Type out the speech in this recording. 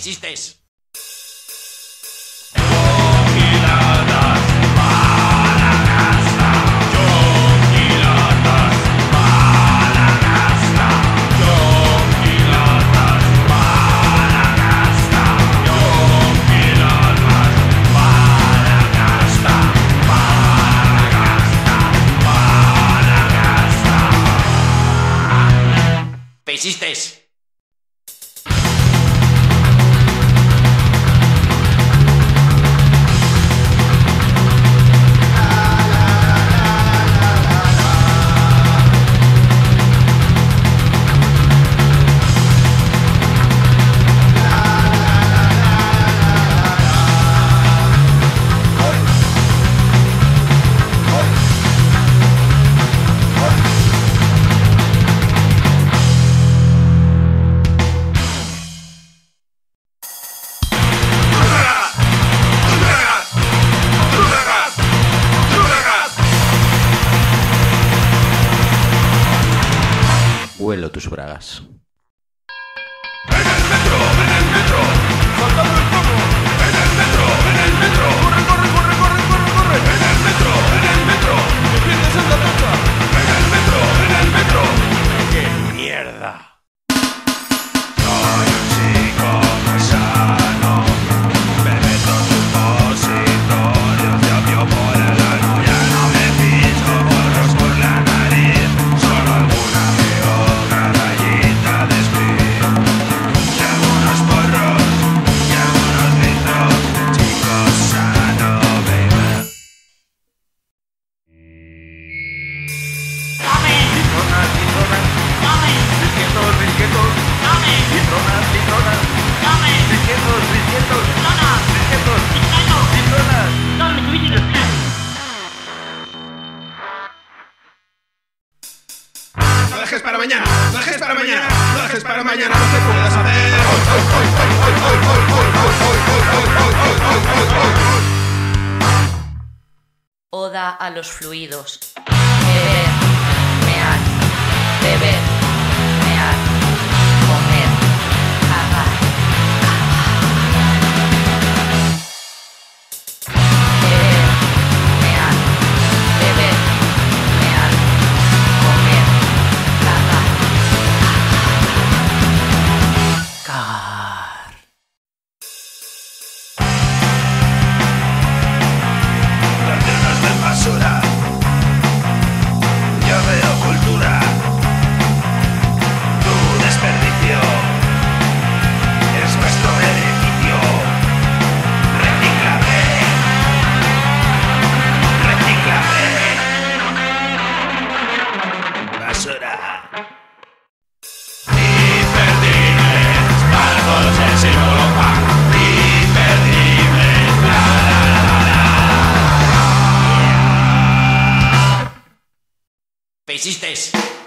¡Existe! Huelo tus bragas. Mañana, no dejes para mañana, no dejes para mañana lo que puedas hacer. Oda a los fluidos. Beber, mear, beber, ¿Qué?